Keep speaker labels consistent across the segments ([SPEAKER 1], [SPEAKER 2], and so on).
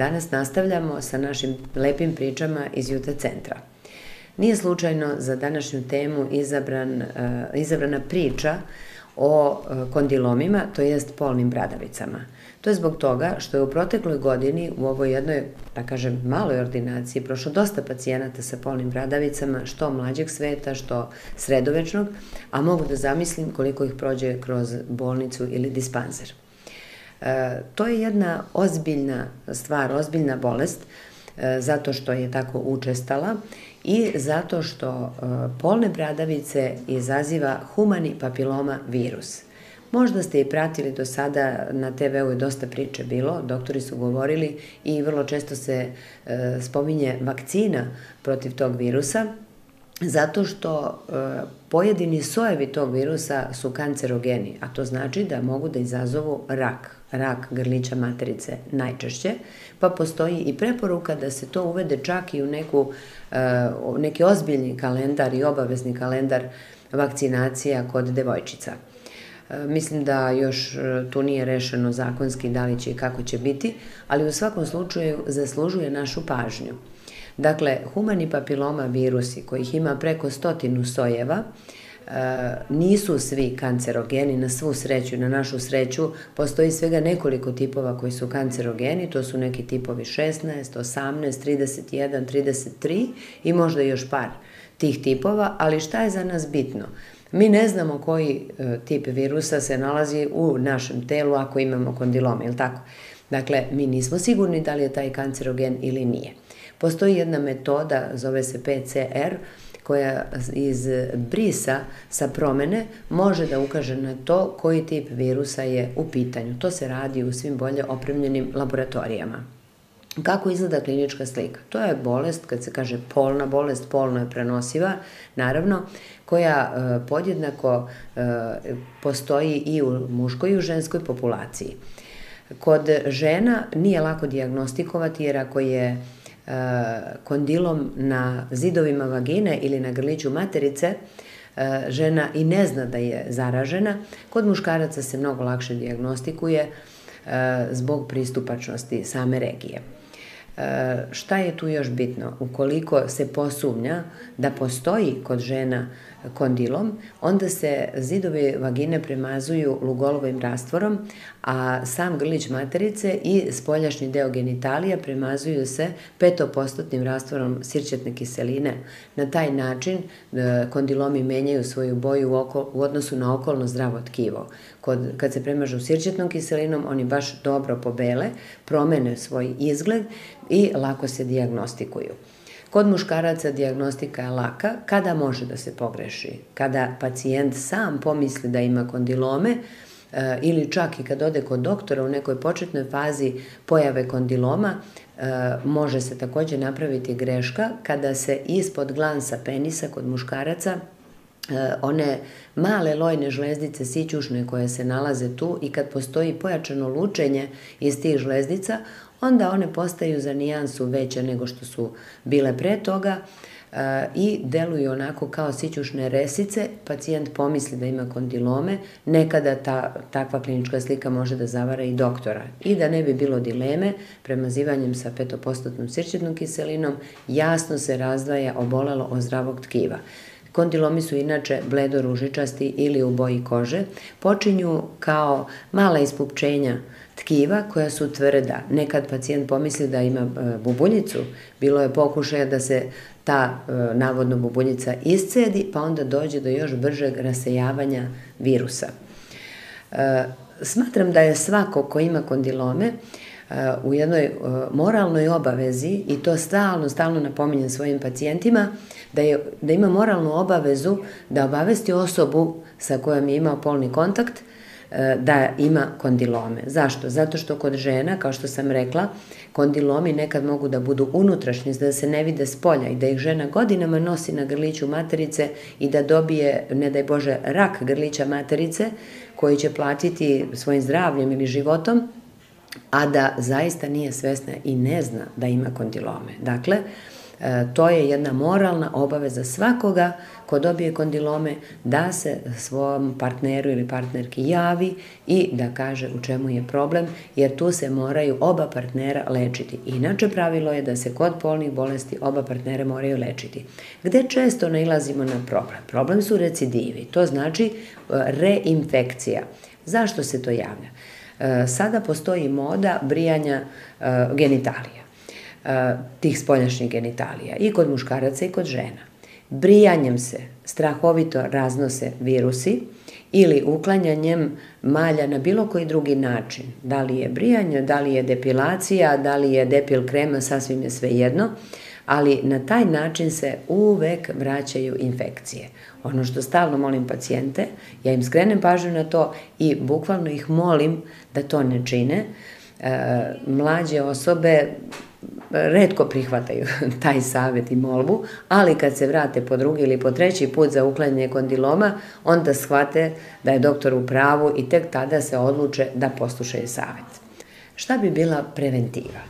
[SPEAKER 1] Danas nastavljamo sa našim lepim pričama iz Juta centra. Nije slučajno za današnju temu izabran, uh, izabrana priča o uh, kondilomima, to jest polnim bradavicama. To je zbog toga što je u protekloj godini u ovoj jednoj, da kažem, maloj ordinaciji prošlo dosta pacijenata sa polnim bradavicama, što mlađeg sveta, što sredovečnog, a mogu da zamislim koliko ih prođe kroz bolnicu ili dispanzer. E, to je jedna ozbiljna stvar, ozbiljna bolest, e, zato što je tako učestala i zato što e, polne bradavice izaziva humani papiloma virus. Možda ste i pratili do sada, na TV-u je dosta priče bilo, doktori su govorili i vrlo često se spominje vakcina protiv tog virusa, zato što e, pojedini sojevi tog virusa su kancerogeni, a to znači da mogu da izazovu rak, rak grlića materice najčešće, pa postoji i preporuka da se to uvede čak i u neku, e, neki ozbiljni kalendar i obavezni kalendar vakcinacija kod devojčica. E, mislim da još e, tu nije rešeno zakonski da li će i kako će biti, ali u svakom slučaju zaslužuje našu pažnju. Dakle, humani papiloma virusi, kojih ima preko stotinu sojeva, e, nisu svi kancerogeni, na svu sreću, na našu sreću, postoji svega nekoliko tipova koji su kancerogeni, to su neki tipovi 16, 18, 31, 33 i možda još par tih tipova, ali šta je za nas bitno? Mi ne znamo koji e, tip virusa se nalazi u našem telu ako imamo kondilome, ili tako? Dakle, mi nismo sigurni da li je taj kancerogen ili nije. Postoji jedna metoda, zove se PCR, koja iz brisa sa promene može da ukaže na to koji tip virusa je u pitanju. To se radi u svim bolje opremljenim laboratorijama. Kako izgleda klinička slika? To je bolest, kad se kaže polna bolest, polno je prenosiva, naravno, koja e, podjednako e, postoji i u muškoj i u ženskoj populaciji. Kod žena nije lako diagnostikovati jer ako je kondilom na zidovima vagine ili na grliću materice, e, žena i ne zna da je zaražena, kod muškaraca se mnogo lakše diagnostikuje e, zbog pristupačnosti same regije. E, šta je tu još bitno? Ukoliko se posumnja da postoji kod žena kondilom, onda se zidovi vagine premazuju lugolovim rastvorom, a sam grlić materice i spoljašnji deo genitalija premazuju se petopostotnim rastvorom sirćetne kiseline. Na taj način e, kondilomi menjaju svoju boju u, okol, u odnosu na okolno zdravo tkivo. Kod, kad se premažu sirćetnom kiselinom, oni baš dobro pobele, promene svoj izgled i lako se diagnostikuju. Kod muškaraca diagnostika je laka kada može da se pogreši. Kada pacijent sam pomisli da ima kondilome, e, ili čak i kad ode kod doktora u nekoj početnoj fazi pojave kondiloma, e, može se takođe napraviti greška kada se ispod glansa penisa kod muškaraca e, one male lojne žlezdice sićušne koje se nalaze tu i kad postoji pojačano lučenje iz tih žlezdica, onda one postaju za nijansu veće nego što su bile pre toga e, i deluju onako kao sićušne resice, pacijent pomisli da ima kondilome, nekada ta, takva klinička slika može da zavara i doktora. I da ne bi bilo dileme, premazivanjem sa petopostotnom sirćetnom kiselinom jasno se razdvaja obolelo od zdravog tkiva. Kondilomi su inače bledo ružičasti ili u boji kože, počinju kao mala ispupčenja tkiva koja su tvrda. Nekad pacijent pomisli da ima e, bubuljicu, bilo je pokušaja da se ta e, navodno bubuljica iscedi, pa onda dođe do još bržeg rasejavanja virusa. E, smatram da je svako ko ima kondilome u jednoj moralnoj obavezi, i to stalno, stalno napominjem svojim pacijentima, da, je, da ima moralnu obavezu da obavesti osobu sa kojom je imao polni kontakt, E, da ima kondilome. Zašto? Zato što kod žena, kao što sam rekla, kondilomi nekad mogu da budu unutrašnji, da se ne vide s polja i da ih žena godinama nosi na grliću materice i da dobije, ne daj Bože, rak grlića materice koji će platiti svojim zdravljem ili životom, a da zaista nije svesna i ne zna da ima kondilome. Dakle, E, to je jedna moralna obaveza svakoga ko dobije kondilome da se svom partneru ili partnerki javi i da kaže u čemu je problem, jer tu se moraju oba partnera lečiti. Inače pravilo je da se kod polnih bolesti oba partnera moraju lečiti. Gde često nailazimo na problem? Problem su recidivi, to znači e, reinfekcija. Zašto se to javlja? E, sada postoji moda brijanja genitalija tih spoljašnjih genitalija i kod muškaraca i kod žena. Brijanjem se strahovito raznose virusi ili uklanjanjem malja na bilo koji drugi način. Da li je brijanje, da li je depilacija, da li je depil krema, sasvim je sve jedno, ali na taj način se uvek vraćaju infekcije. Ono što stalno molim pacijente, ja im skrenem pažnju na to i bukvalno ih molim da to ne čine. E, mlađe osobe redko prihvataju taj savjet i molbu, ali kad se vrate po drugi ili po treći put za uklanjanje kondiloma, onda shvate da je doktor u pravu i tek tada se odluče da poslušaju savjet. Šta bi bila preventiva?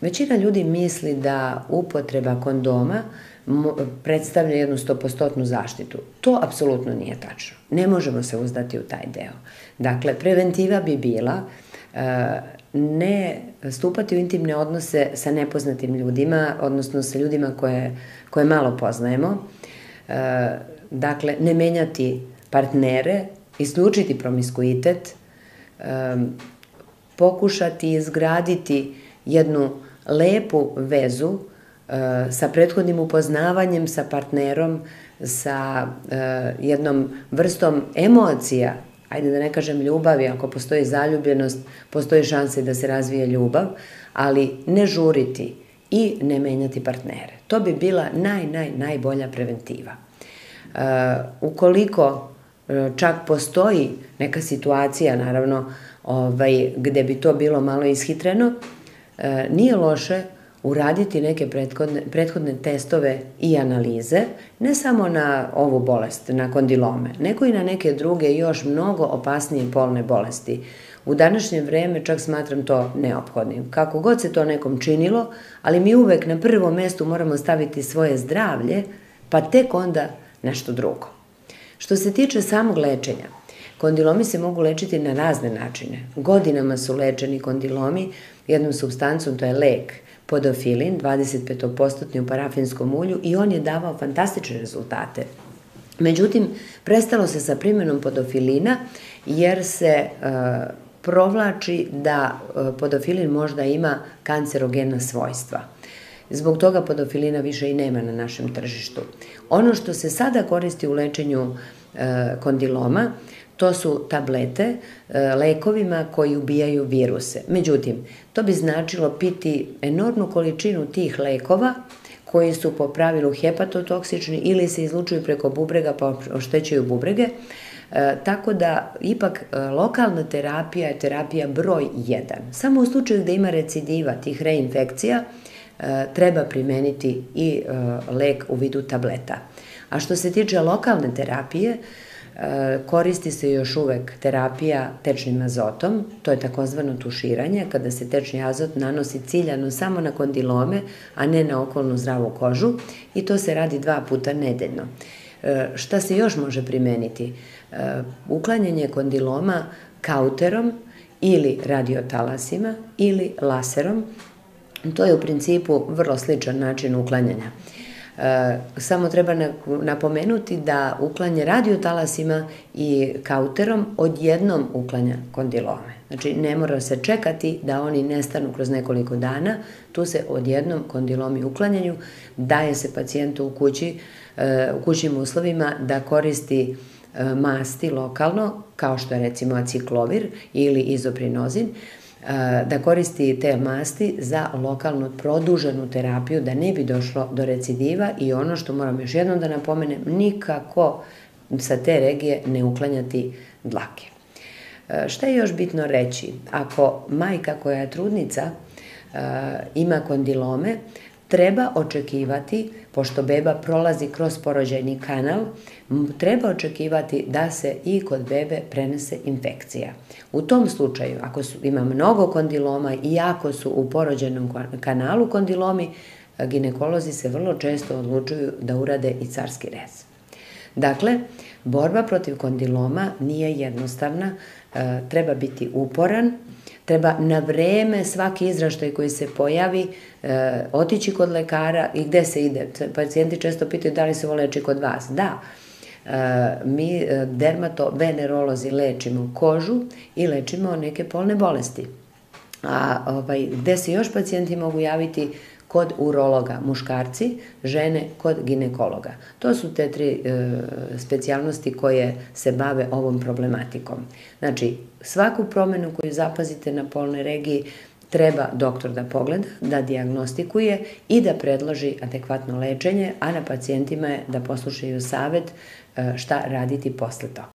[SPEAKER 1] Većina ljudi misli da upotreba kondoma predstavlja jednu stopostotnu zaštitu. To apsolutno nije tačno. Ne možemo se uzdati u taj deo. Dakle, preventiva bi bila e, ne stupati u intimne odnose sa nepoznatim ljudima, odnosno sa ljudima koje, koje malo poznajemo. E, dakle, ne menjati partnere, isključiti promiskuitet, e, pokušati izgraditi jednu lepu vezu e, sa prethodnim upoznavanjem sa partnerom, sa e, jednom vrstom emocija ajde da ne kažem ljubavi, ako postoji zaljubljenost, postoji šanse da se razvije ljubav, ali ne žuriti i ne menjati partnere. To bi bila naj, naj, najbolja preventiva. Uh, ukoliko uh, čak postoji neka situacija, naravno, ovaj, gde bi to bilo malo ishitreno, uh, nije loše uraditi neke prethodne, prethodne testove i analize, ne samo na ovu bolest, na kondilome, nego i na neke druge još mnogo opasnije polne bolesti. U današnje vreme čak smatram to neophodnim. Kako god se to nekom činilo, ali mi uvek na prvo mestu moramo staviti svoje zdravlje, pa tek onda nešto drugo. Što se tiče samog lečenja, kondilomi se mogu lečiti na razne načine. Godinama su lečeni kondilomi jednom substancom, to je lek – podofilin, 25% u parafinskom ulju i on je davao fantastične rezultate. Međutim, prestalo se sa primjenom podofilina jer se e, provlači da e, podofilin možda ima kancerogena svojstva. Zbog toga podofilina više i nema na našem tržištu. Ono što se sada koristi u lečenju e, kondiloma To su tablete e, lekovima koji ubijaju viruse. Međutim, to bi značilo piti enormnu količinu tih lekova koji su po pravilu hepatotoksični ili se izlučuju preko bubrega pa oštećuju bubrege. E, tako da ipak e, lokalna terapija je terapija broj 1. Samo u slučaju gde ima recidiva tih reinfekcija e, treba primeniti i e, lek u vidu tableta. A što se tiče lokalne terapije, Koristi se još uvek terapija tečnim azotom, to je takozvano tuširanje, kada se tečni azot nanosi ciljano samo na kondilome, a ne na okolnu zdravu kožu i to se radi dva puta nedeljno. E, šta se još može primeniti? E, uklanjanje kondiloma kauterom ili radiotalasima ili laserom, to je u principu vrlo sličan način uklanjanja. E, samo treba napomenuti da uklanje radiotalasima i kauterom odjednom uklanja kondilome. Znači, ne mora se čekati da oni nestanu kroz nekoliko dana, tu se odjednom kondilomi uklanjaju, daje se pacijentu u kući, e, u kućnim uslovima da koristi e, masti lokalno, kao što je recimo aciklovir ili izoprinozin, da koristi te masti za lokalno produženu terapiju da ne bi došlo do recidiva i ono što moram još jednom da napomenem, nikako sa te regije ne uklanjati dlake. Šta je još bitno reći? Ako majka koja je trudnica ima kondilome, treba očekivati, pošto beba prolazi kroz porođajni kanal, treba očekivati da se i kod bebe prenese infekcija. U tom slučaju, ako su, ima mnogo kondiloma i ako su u porođenom kanalu kondilomi, ginekolozi se vrlo često odlučuju da urade i carski rez. Dakle, borba protiv kondiloma nije jednostavna, e, treba biti uporan, treba na vreme svaki izraštaj koji se pojavi e, otići kod lekara i gde se ide. Pacijenti često pitaju da li se ovo leči kod vas. Da, e, mi dermatovenerolozi lečimo kožu i lečimo neke polne bolesti. A ovaj, gde se još pacijenti mogu javiti kod urologa muškarci, žene kod ginekologa. To su te tri e, specijalnosti koje se bave ovom problematikom. Znači, svaku promenu koju zapazite na polnoj regiji treba doktor da pogleda, da diagnostikuje i da predloži adekvatno lečenje, a na pacijentima je da poslušaju savet e, šta raditi posle toga.